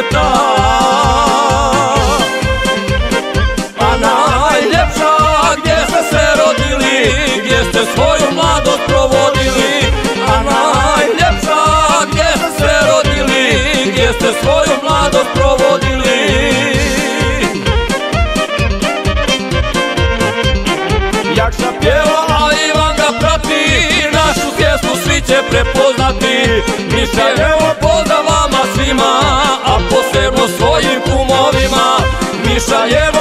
sveta pa A najljepša gdje ste se rodili Gdje ste svoju mladost provodili. A najljepša gdje ste se rodili Gdje ste svoju mladost provodili. Jakša pjeva, a Ivan ga prati Našu pjesmu svi će prepoznati. Miša evo pozdrav vama svima Sarajevo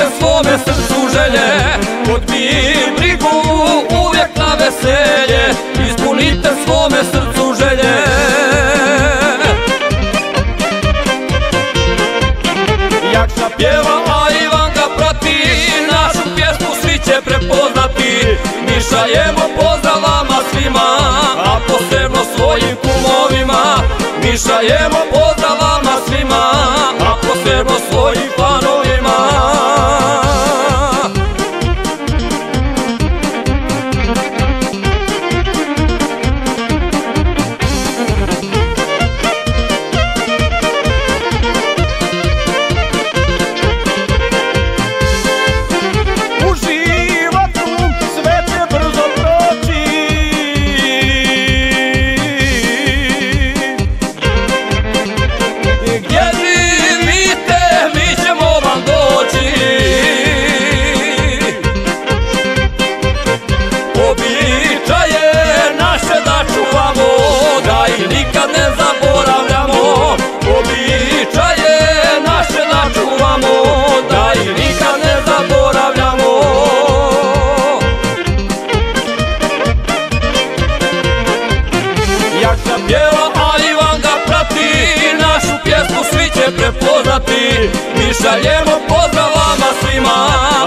te svome srcu želje Odbi brigu uvijek na veselje. Ispunite svome srcu želje. Jakša pjeva, a Ivan ga prati. Našu pjesmu svi će prepoznati. Mi šajemo pozdrav vama svima A posebno svojim kumovima. Mi šajemo pozdrav vama svima. Mi šaljemo pozdrav vama svima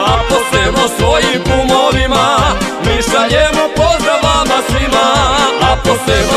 A posebno svojim kumovima. Mi šaljemo pozdrav vama svima A posebno